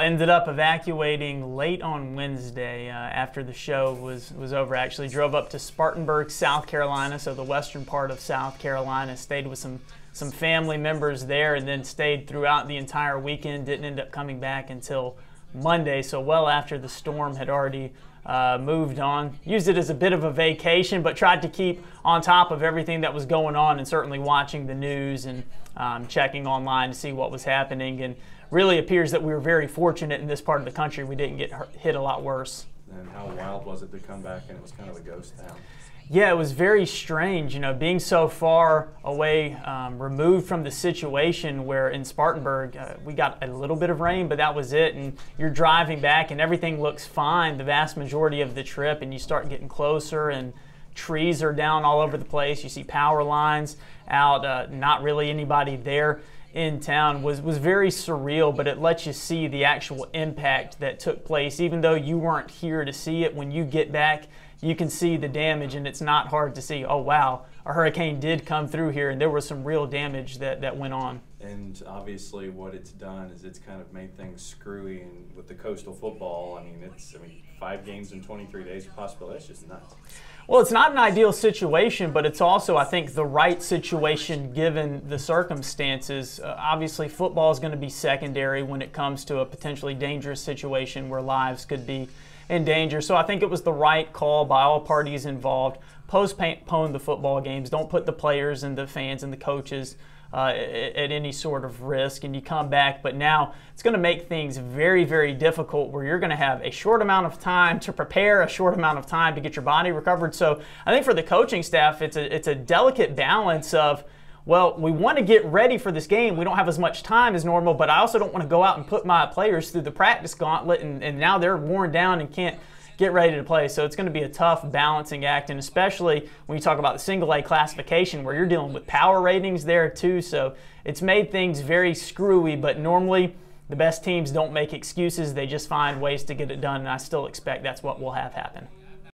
ended up evacuating late on Wednesday uh, after the show was, was over. Actually, drove up to Spartanburg, South Carolina, so the western part of South Carolina. Stayed with some some family members there, and then stayed throughout the entire weekend. Didn't end up coming back until Monday, so well after the storm had already uh, moved on. Used it as a bit of a vacation, but tried to keep on top of everything that was going on, and certainly watching the news and um, checking online to see what was happening. And really appears that we were very fortunate in this part of the country. We didn't get hit a lot worse. And how wild was it to come back and it was kind of a ghost town? Yeah, it was very strange, you know, being so far away, um, removed from the situation where in Spartanburg uh, we got a little bit of rain, but that was it. And you're driving back and everything looks fine the vast majority of the trip, and you start getting closer and trees are down all over the place. You see power lines out, uh, not really anybody there in town was, was very surreal, but it lets you see the actual impact that took place. Even though you weren't here to see it, when you get back, you can see the damage, and it's not hard to see, oh, wow, a hurricane did come through here, and there was some real damage that, that went on. And obviously, what it's done is it's kind of made things screwy. And with the coastal football, I mean, it's I mean, five games in 23 days possible. That's just nuts. Well, it's not an ideal situation, but it's also, I think, the right situation given the circumstances. Uh, obviously, football is going to be secondary when it comes to a potentially dangerous situation where lives could be in danger. So I think it was the right call by all parties involved. Postpone the football games. Don't put the players and the fans and the coaches uh, at any sort of risk and you come back. But now it's going to make things very, very difficult where you're going to have a short amount of time to prepare, a short amount of time to get your body recovered. So I think for the coaching staff, it's a, it's a delicate balance of, well, we want to get ready for this game. We don't have as much time as normal, but I also don't want to go out and put my players through the practice gauntlet and, and now they're worn down and can't get ready to play. So it's going to be a tough balancing act, and especially when you talk about the single A classification where you're dealing with power ratings there too. So it's made things very screwy, but normally the best teams don't make excuses. They just find ways to get it done, and I still expect that's what will have happen.